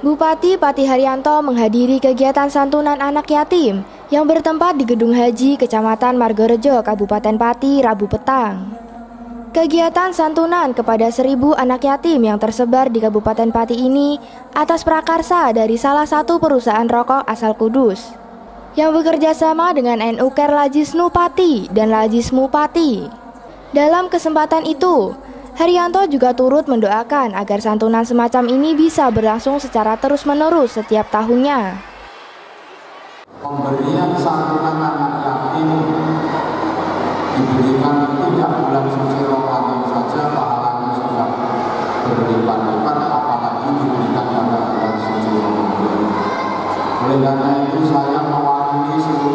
Bupati Pati Haryanto menghadiri kegiatan santunan anak yatim yang bertempat di Gedung Haji Kecamatan Margorejo, Kabupaten Pati, Rabu petang. Kegiatan santunan kepada seribu anak yatim yang tersebar di Kabupaten Pati ini atas prakarsa dari salah satu perusahaan rokok asal Kudus yang bekerja sama dengan NU Ker Lajisnu Pati dan Lajismu Pati. Dalam kesempatan itu, Haryanto juga turut mendoakan agar santunan semacam ini bisa berlangsung secara terus-menerus setiap tahunnya. Pemberian santunan anak yatim diberikan tidak bulan suci Ramadan saja pahalanya sudah berlipat-lipat apalagi diberikan pada bulan suci Ramadan. Oleh karena itu saya mewakili seluruh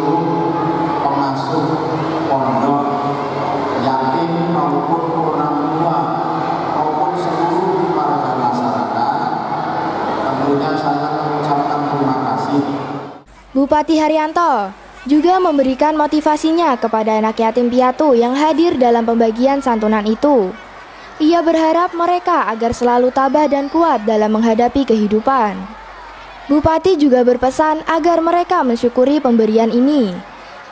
Bupati Haryanto juga memberikan motivasinya kepada anak yatim piatu yang hadir dalam pembagian santunan itu. Ia berharap mereka agar selalu tabah dan kuat dalam menghadapi kehidupan. Bupati juga berpesan agar mereka mensyukuri pemberian ini.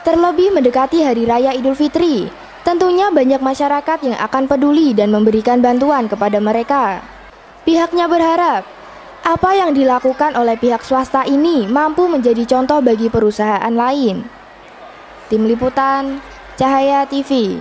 Terlebih mendekati Hari Raya Idul Fitri, Tentunya banyak masyarakat yang akan peduli dan memberikan bantuan kepada mereka. Pihaknya berharap apa yang dilakukan oleh pihak swasta ini mampu menjadi contoh bagi perusahaan lain. Tim Liputan Cahaya TV